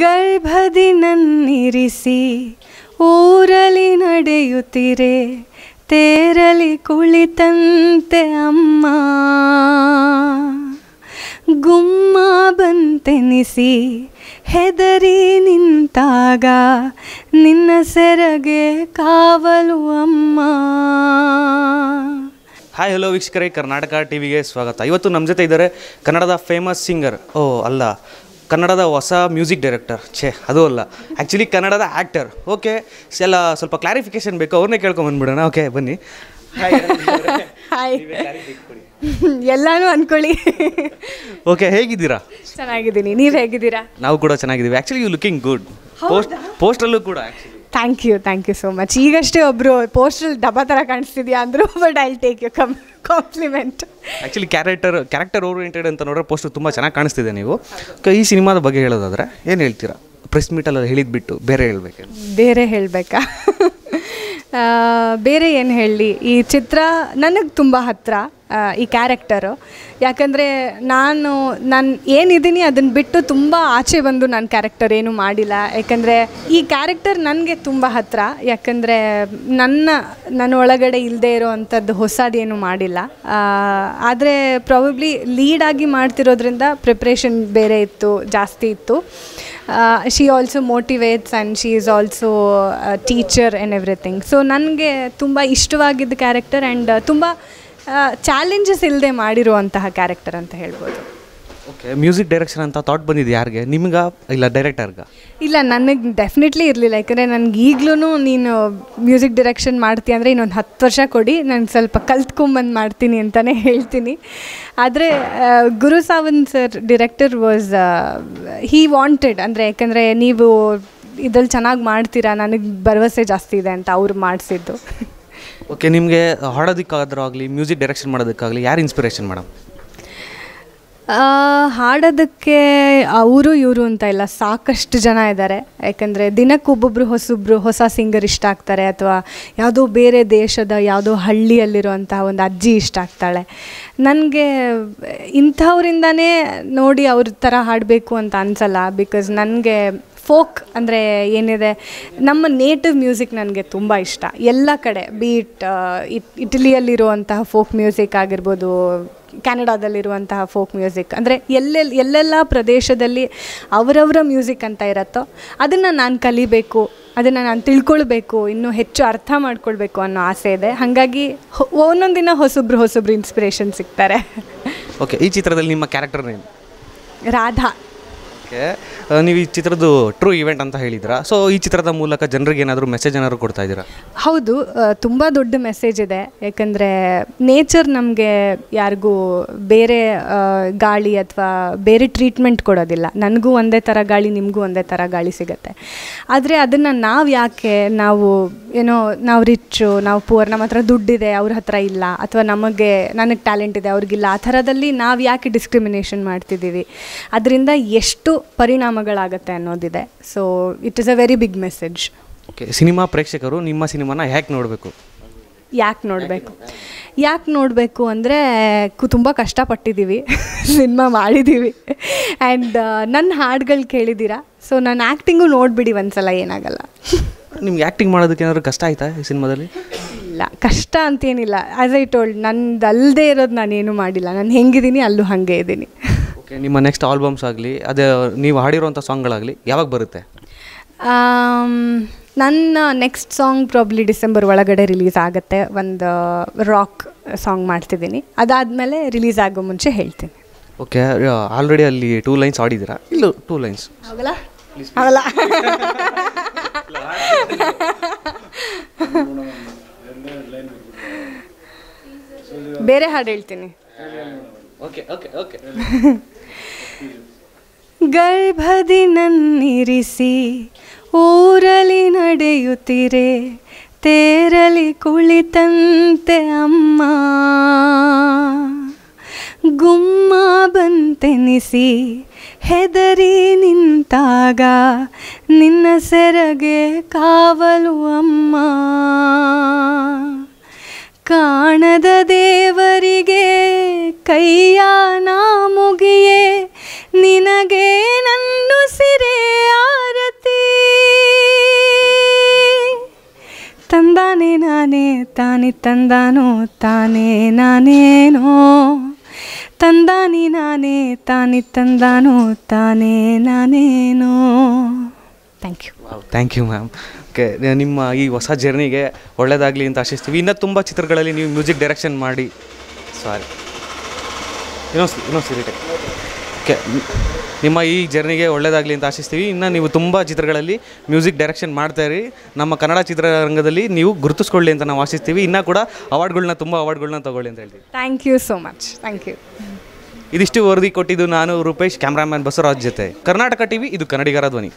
ಗರ್ಭದಿ ನನ್ನಿರಿಸಿ ಊರಲಿ ನಡೆಯುತ್ತಿರೆ, ತೇರಲಿ ಕುಳಿತಂತೆ ಅಮ್ಮ. ಗುಮ್ಮ ಬಂತೆನಿಸಿ, ಹೆದರಿ ನಿಂತಾಗ, ನಿನ್ನ ಸೆರಗೆ ಕಾವಲು ಅಮ್ಮ. ಹಾಯ್ ಹಲೋ ವೀಕ್ಷಕರೇ, ಕರ್ನಾಟಕ ಟಿವಿಗೆ ಸ್ವಾಗತ. ಇವತ್ತು ನಮ್ಮ ಜೊತೆ ಇದ್ದಾರೆ ಕನ್ನಡದ ಫೇಮಸ್ ಸಿಂಗರ್ ಓ, ಅಲ್ಲ ಕನ್ನಡದ ಹೊಸ ಮ್ಯೂಸಿಕ್ ಡೈರೆಕ್ಟರ್. ಛೇ ಅದು ಅಲ್ಲ. ಆ್ಯಕ್ಚುಲಿ ಕನ್ನಡದ ಆ್ಯಕ್ಟರ್ ಓಕೆ ಎಲ್ಲ ಸ್ವಲ್ಪ ಕ್ಲಾರಿಫಿಕೇಶನ್ ಬೇಕು. ಅವ್ರನ್ನೇ ಕೇಳ್ಕೊಂಬಂದ್ಬಿಡೋಣ ಓಕೆ ಬನ್ನಿ. ಹಾಯ್ ಎಲ್ಲಾನು ಅನ್ಕೊಳ್ಳಿ. ಓಕೆ ಹೇಗಿದ್ದೀರಾ? ಚೆನ್ನಾಗಿದ್ದೀನಿ. ನೀವು ಹೇಗಿದ್ದೀರಾ? ನಾವು ಕೂಡ ಚೆನ್ನಾಗಿದ್ದೀವಿ. Actually you looking good post ಪೋಸ್ಟಲ್ಲೂ ಕೂಡ actually thank you thank you so much ಈಗಷ್ಟೇ ಒಬ್ಬರು ಪೋಸ್ಟರ್ ಡಬ್ಬ ಥರ ಕಾಣಿಸ್ತಿದ್ಯಾ ಅಂದರು but I take you come compliment actually character character oriented ಅಂತ ನೋಡ್ರೆ ಪೋಸ್ಟರ್ ತುಂಬ ಚೆನ್ನಾಗಿ ಕಾಣಿಸ್ತಿದೆ ನೀವು. ಈ ಸಿನಿಮಾದ ಬಗ್ಗೆ ಹೇಳೋದಾದ್ರೆ ಏನು ಹೇಳ್ತೀರಾ? ಪ್ರೆಸ್ ಮೀಟಲ್ಲಿ ಹೇಳಿದ್ಬಿಟ್ಟು ಬೇರೆ ಹೇಳ್ಬೇಕು ಬೇರೆ ಹೇಳಬೇಕಾ? ಬೇರೆ ಏನು ಹೇಳಲಿ ಈ ಚಿತ್ರ ನನಗೆ ತುಂಬ ಹತ್ತಿರ ಈ ಕ್ಯಾರೆಕ್ಟರು. ಯಾಕಂದರೆ ನಾನು ನಾನು ಏನಿದ್ದೀನಿ ಅದನ್ನು ಬಿಟ್ಟು ತುಂಬ ಆಚೆ ಬಂದು ನಾನು ಕ್ಯಾರೆಕ್ಟರ್ ಏನೂ ಮಾಡಿಲ್ಲ. ಯಾಕಂದರೆ ಈ ಕ್ಯಾರೆಕ್ಟರ್ ನನಗೆ ತುಂಬ ಹತ್ತಿರ ಯಾಕಂದರೆ ನನ್ನ ನನ್ನ ಒಳಗಡೆ ಇಲ್ಲದೆ ಇರೋ ಅಂಥದ್ದು ಹೊಸದೇನು ಮಾಡಿಲ್ಲ. ಆದರೆ ಪ್ರಾಬಬ್ಲಿ ಲೀಡಾಗಿ ಮಾಡ್ತಿರೋದ್ರಿಂದ ಪ್ರಿಪ್ರೇಷನ್ ಬೇರೆ ಇತ್ತು, ಜಾಸ್ತಿ ಇತ್ತು. She also motivates and she is also teacher and everything so ನನಗೆ ತುಂಬ ಇಷ್ಟವಾಗಿದ್ದ ಕ್ಯಾರೆಕ್ಟರ್ ಆ್ಯಂಡ್ ತುಂಬ ಚಾಲೆಂಜಸ್ ಇಲ್ಲದೆ ಮಾಡಿರುವಂತಹ ಕ್ಯಾರೆಕ್ಟರ್ ಅಂತ ಹೇಳ್ಬೋದು. ಓಕೆ ಮ್ಯೂಸಿಕ್ ಡೈರೆಕ್ಷನ್ ಅಂತ ಥಾಟ್ ಬಂದಿದೆ ಯಾರಿಗೆ? ನಿಮ್ಗೆ ಇಲ್ಲ ಡೈರೆಕ್ಟರ್ಗೆ ಇಲ್ಲ ನನಗೆ ಡೆಫಿನೆಟ್ಲಿ ಇರಲಿಲ್ಲ. ಯಾಕಂದರೆ ನನಗೆ ಈಗಲೂ ನೀನು ಮ್ಯೂಸಿಕ್ ಡೈರೆಕ್ಷನ್ ಮಾಡ್ತೀಯ ಅಂದರೆ ಇನ್ನೊಂದು ಹತ್ತು ವರ್ಷ ಕೊಡಿ. ನಾನು ಸ್ವಲ್ಪ ಕಲ್ತ್ಕೊಂಬಂದು ಮಾಡ್ತೀನಿ ಅಂತಲೇ ಹೇಳ್ತೀನಿ. ಆದರೆ Guru Sawant sir director was he wanted ಅಂದರೆ ಯಾಕಂದರೆ ನೀವು ಇದ್ರಲ್ಲಿ ಚೆನ್ನಾಗಿ ಮಾಡ್ತೀರಾ ನನಗೆ ಭರವಸೆ ಜಾಸ್ತಿ ಇದೆ ಅಂತ ಅವ್ರು ಮಾಡಿಸಿದ್ದು. ಓಕೆ ನಿಮಗೆ ಹಾಡೋದಕ್ಕಾದ್ರೂ ಆಗಲಿ ಮ್ಯೂಸಿಕ್ ಡೈರೆಕ್ಷನ್ ಮಾಡೋದಕ್ಕಾಗಲಿ ಯಾರು ಇನ್ಸ್ಪಿರೇಷನ್ ಮೇಡಮ್ ಹಾಡೋದಕ್ಕೆ ಅವರು, ಇವರು ಅಂತ ಇಲ್ಲ, ಸಾಕಷ್ಟು ಜನ ಇದ್ದಾರೆ ಯಾಕಂದರೆ ದಿನಕ್ಕೆ ಒಬ್ಬೊಬ್ಬರು ಹೊಸೊಬ್ಬರು ಹೊಸ ಸಿಂಗರ್ ಇಷ್ಟ ಆಗ್ತಾರೆ, ಅಥವಾ ಯಾವುದೋ ಬೇರೆ ದೇಶದ, ಯಾವುದೋ ಹಳ್ಳಿಯಲ್ಲಿರುವಂತಹ ಒಂದು ಅಜ್ಜಿ ಇಷ್ಟ ಆಗ್ತಾಳೆ. ನನಗೆ ಇಂಥವ್ರಿಂದನೇ ನೋಡಿ ಅವ್ರ ಥರ ಹಾಡಬೇಕು ಅಂತ ಅನ್ಸಲ್ಲ ಬಿಕಾಸ್ ನನಗೆ ಫೋಕ್ ಅಂದರೆ ಏನಿದೆ ನಮ್ಮ ನೇಟಿವ್ ಮ್ಯೂಸಿಕ್ ನನಗೆ ತುಂಬ ಇಷ್ಟ. ಎಲ್ಲ ಕಡೆ ಬೀಟ್ ಇಟಲಿಯಲ್ಲಿರುವಂತಹ ಫೋಕ್ ಮ್ಯೂಸಿಕ್ ಆಗಿರ್ಬೋದು ಕ್ಯಾನಡಾದಲ್ಲಿರುವಂತಹ ಫೋಕ್ ಮ್ಯೂಸಿಕ್ ಅಂದರೆ ಎಲ್ಲೆಲ್ಲಿ ಎಲ್ಲೆಲ್ಲ ಪ್ರದೇಶದಲ್ಲಿ ಅವರವರ ಮ್ಯೂಸಿಕ್ ಅಂತ ಇರತ್ತೋ ಅದನ್ನು ನಾನು ಕಲಿಬೇಕು ಅದನ್ನು ನಾನು ತಿಳ್ಕೊಳ್ಬೇಕು ಇನ್ನೂ ಹೆಚ್ಚು ಅರ್ಥ ಮಾಡ್ಕೊಳ್ಬೇಕು ಅನ್ನೋ ಆಸೆ ಇದೆ. ಹಾಗಾಗಿ ಒಂದೊಂದಿನ ಹೊಸೊಬ್ರು ಹೊಸೊಬ್ರು ಇನ್ಸ್ಪಿರೇಷನ್ ಸಿಗ್ತಾರೆ. ಓಕೆ ಈ ಚಿತ್ರದಲ್ಲಿ ನಿಮ್ಮ ಕ್ಯಾರೆಕ್ಟರ್ ಏನು ರಾಧಾ. ಓಕೆ ನೀವು ಈ ಚಿತ್ರದ್ದು ಟ್ರೂ ಇವೆಂಟ್ ಅಂತ ಹೇಳಿದ್ರ ಸೊ ಈ ಚಿತ್ರದ ಮೂಲಕ ಜನರಿಗೆ ಏನಾದರೂ ಮೆಸೇಜ್ ಏನಾದರೂ ಕೊಡ್ತಾ ಇದ್ದೀರಾ? ಹೌದು. ತುಂಬ ದೊಡ್ಡ ಮೆಸೇಜ್ ಇದೆ. ಯಾಕಂದರೆ ನೇಚರ್ ನಮಗೆ ಯಾರಿಗೂ ಬೇರೆ ಗಾಳಿ ಅಥವಾ ಬೇರೆ ಟ್ರೀಟ್ಮೆಂಟ್ ಕೊಡೋದಿಲ್ಲ. ನನಗೂ ಒಂದೇ ಥರ ಗಾಳಿ, ನಿಮಗೂ ಒಂದೇ ಥರ ಗಾಳಿ ಸಿಗುತ್ತೆ. ಆದರೆ ಅದನ್ನು ನಾವು ಯಾಕೆ ನಾವು ಏನೋ ನಾವು ರಿಚ್ಚು ನಾವು ಪೂರ್ ನಮ್ಮ ಹತ್ರ ದುಡ್ಡಿದೆ, ಅವ್ರ ಹತ್ರ ಇಲ್ಲ, ಅಥವಾ ನಮಗೆ, ನನಗೆ ಟ್ಯಾಲೆಂಟ್ ಇದೆ, ಅವ್ರಿಗಿಲ್ಲ, ಆ ಥರದಲ್ಲಿ ನಾವು ಯಾಕೆ ಡಿಸ್ಕ್ರಿಮಿನೇಷನ್ ಮಾಡ್ತಿದ್ದೀವಿ? ಅದರಿಂದ ಎಷ್ಟು ಪರಿಣಾಮಗಳಾಗತ್ತೆ ಅನ್ನೋದಿದೆ. So it is a very big message okay cinema ಪ್ರೇಕ್ಷಕರು ನಿಮ್ಮ ಸಿನಿಮಾನ ಹ್ಯಾಕ್ ನೋಡಬೇಕು? ಯಾಕೆ ನೋಡಬೇಕು? ಯಾಕೆ ನೋಡಬೇಕು ಅಂದರೆ ಕು ತುಂಬ ಕಷ್ಟಪಟ್ಟಿದ್ದೀವಿ ಸಿನಿಮಾ ಮಾಡಿದ್ದೀವಿ ಆ್ಯಂಡ್ ನನ್ನ ಹಾಡುಗಳು ಕೇಳಿದ್ದೀರಾ ಸೊ ನಾನು ಆ್ಯಕ್ಟಿಂಗು ನೋಡಿಬಿಡಿ ಒಂದ್ಸಲ ಏನಾಗಲ್ಲ. ನಿಮ್ಗೆ ಆ್ಯಕ್ಟಿಂಗ್ ಮಾಡೋದಕ್ಕೆ ಏನಾದರೂ ಕಷ್ಟ ಆಯ್ತಾ ಈ ಸಿನಿಮಾದಲ್ಲಿ? ಇಲ್ಲ ಕಷ್ಟ ಅಂತೇನಿಲ್ಲ. ಆ್ಯಸ್ ಐ ಟೋಲ್ಡ್ ನಂದು ಅಲ್ಲದೆ ಇರೋದು ನಾನೇನು ಮಾಡಿಲ್ಲ. ನಾನು ಹೆಂಗಿದ್ದೀನಿ ಅಲ್ಲೂ ಹಾಗೆ ಇದ್ದೀನಿ. ಓಕೆ ನಿಮ್ಮ ನೆಕ್ಸ್ಟ್ ಆಲ್ಬಮ್ಸ್ ಆಗಲಿ ಅದೇ ನೀವು ಹಾಡಿರೋಂಥ ಸಾಂಗ್ಗಳಾಗಲಿ ಯಾವಾಗ ಬರುತ್ತೆ? ನನ್ನ ನೆಕ್ಸ್ಟ್ ಸಾಂಗ್ ಪ್ರಾಬ್ಲಿ ಡಿಸೆಂಬರ್ ಒಳಗಡೆ ರಿಲೀಸ್ ಆಗುತ್ತೆ. ಒಂದು ರಾಕ್ ಸಾಂಗ್ ಮಾಡ್ತಿದ್ದೀನಿ. ಅದಾದಮೇಲೆ ರಿಲೀಸ್ ಆಗೋ ಮುಂಚೆ ಹೇಳ್ತೀನಿ. ಓಕೆ ಆಲ್ರೆಡಿ ಅಲ್ಲಿ ಟೂ ಲೈನ್ಸ್ ಆಡಿದ್ದೀರಾ ಇಲ್ಲ ಟೂ ಲೈನ್ಸ್ ಆಗಲ್ಲ? ಆಗಲ್ಲ. ಬೇರೆ ಹಾಡು ಹೇಳ್ತೀನಿ. ಓಕೆ ಓಕೆ ಓಕೆ ಗರ್ಭದಿ ನನ್ನಿರಿಸಿ ಊರಲಿ ನಡೆಯುತ್ತಿರೆ, ತೇರಲಿ ಕುಳಿತಂತೆ ಅಮ್ಮ. ಗುಮ್ಮ ಬಂತೆನಿಸಿ, ಹೆದರಿ ನಿಂತಾಗ, ನಿನ್ನ ಸೆರಗೆ ಕಾವಲು ಅಮ್ಮ. ಕಾಣದ ದೇವರಿಗೆ ಕೈಯ ನಾ ಮುಗಿಯೇ ನಿನಗೆ ನನ್ನು ಸಿರೆ ಆರತಿ. ತಂದಾನೆ ನಾನೇ, ತಾನೆ ತಂದಾನೋ, ತಾನೇ ನಾನೇನೋ. ತಂದಾನಿ ನಾನೇ, ತಾನೆ ತಂದಾನೋ, ತಾನೇ ನಾನೇನೋ. Thank you thank you ma'am okay ನಿಮ್ಮ ಈ ಹೊಸ ಜರ್ನಿಗೆ ಒಳ್ಳೆಯದಾಗಲಿ ಅಂತ ಆಶಿಸ್ತೀವಿ. ಇನ್ನೂ ತುಂಬ ಚಿತ್ರಗಳಲ್ಲಿ ನೀವು ಮ್ಯೂಸಿಕ್ ಡೈರೆಕ್ಷನ್ ಮಾಡಿ. ಸಾರಿ ಇನ್ನೊಂದು ಇನ್ನೊಂದು ಸಿರಿಟೆ ಓಕೆ ನಿಮ್ಮ ಈ ಜರ್ನಿಗೆ ಒಳ್ಳೆಯದಾಗಲಿ ಅಂತ ಆಶಿಸ್ತೀವಿ. ಇನ್ನು ನೀವು ತುಂಬ ಚಿತ್ರಗಳಲ್ಲಿ ಮ್ಯೂಸಿಕ್ ಡೈರೆಕ್ಷನ್ ಮಾಡ್ತಾಯಿರಿ ನಮ್ಮ ಕನ್ನಡ ಚಿತ್ರರಂಗದಲ್ಲಿ ನೀವು ಗುರುತಿಸ್ಕೊಳ್ಳಿ ಅಂತ ನಾವು ಆಶಿಸ್ತೀವಿ. ಇನ್ನೂ ಕೂಡ ಅವಾರ್ಡ್ಗಳನ್ನ ತುಂಬ ಅವಾರ್ಡ್ಗಳನ್ನ ತೊಗೊಳ್ಳಿ ಅಂತ ಹೇಳ್ತೀವಿ. Thank you so much thank you ಇದಿಷ್ಟು ವರದಿ ಕೊಟ್ಟಿದ್ದು ನಾನು ರೂಪೇಶ್ ಕ್ಯಾಮ್ರಾಮ್ಯಾನ್ ಬಸವರಾಜ್ ಜೊತೆ. ಕರ್ನಾಟಕ ಟಿವಿ ಇದು ಕನ್ನಡಿಗರ ಧ್ವನಿ.